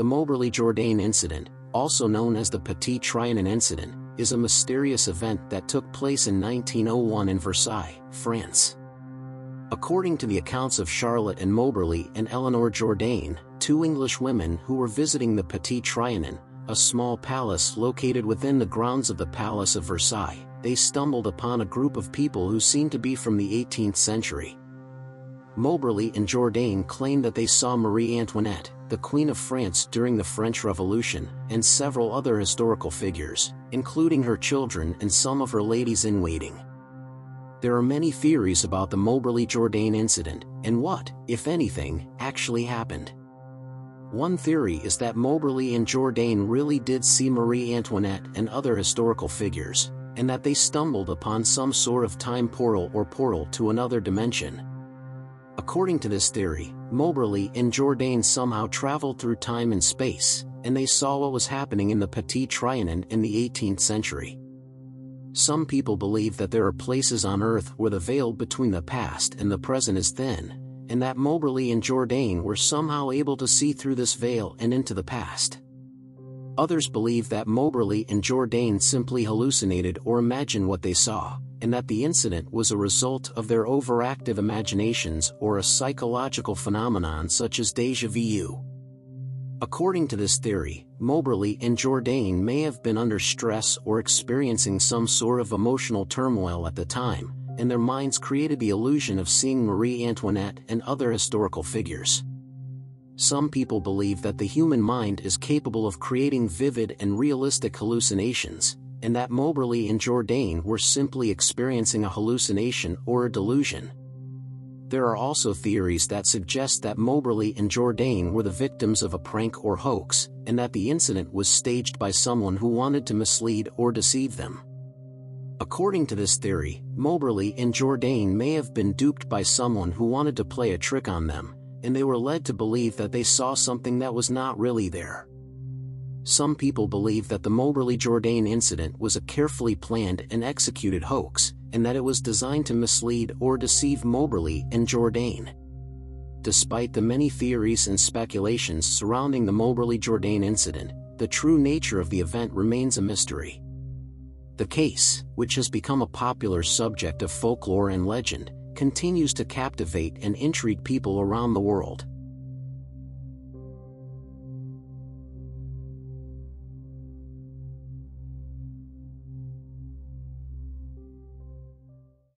The Moberly Jourdain incident, also known as the Petit Trianon incident, is a mysterious event that took place in 1901 in Versailles, France. According to the accounts of Charlotte Anne Moberly and Eleanor Jourdain, two English women who were visiting the Petit Trianon, a small palace located within the grounds of the Palace of Versailles, they stumbled upon a group of people who seemed to be from the 18th century. Moberly and Jourdain claim that they saw Marie Antoinette, the Queen of France during the French Revolution, and several other historical figures, including her children and some of her ladies-in-waiting. There are many theories about the Moberly-Jourdain incident, and what, if anything, actually happened. One theory is that Moberly and Jourdain really did see Marie Antoinette and other historical figures, and that they stumbled upon some sort of time portal or portal to another dimension. According to this theory, Moberly and Jourdain somehow traveled through time and space, and they saw what was happening in the Petit Trianon in the 18th century. Some people believe that there are places on Earth where the veil between the past and the present is thin, and that Moberly and Jourdain were somehow able to see through this veil and into the past. Others believe that Moberly and Jourdain simply hallucinated or imagined what they saw, and that the incident was a result of their overactive imaginations or a psychological phenomenon such as deja vu. According to this theory, Moberly and Jourdain may have been under stress or experiencing some sort of emotional turmoil at the time, and their minds created the illusion of seeing Marie Antoinette and other historical figures. Some people believe that the human mind is capable of creating vivid and realistic hallucinations, and that Moberly and Jourdain were simply experiencing a hallucination or a delusion. There are also theories that suggest that Moberly and Jourdain were the victims of a prank or hoax, and that the incident was staged by someone who wanted to mislead or deceive them. According to this theory, Moberly and Jourdain may have been duped by someone who wanted to play a trick on them, and they were led to believe that they saw something that was not really there. Some people believe that the Moberly Jourdain incident was a carefully planned and executed hoax, and that it was designed to mislead or deceive Moberly and Jourdain. Despite the many theories and speculations surrounding the Moberly Jourdain incident, the true nature of the event remains a mystery. The case, which has become a popular subject of folklore and legend, continues to captivate and intrigue people around the world.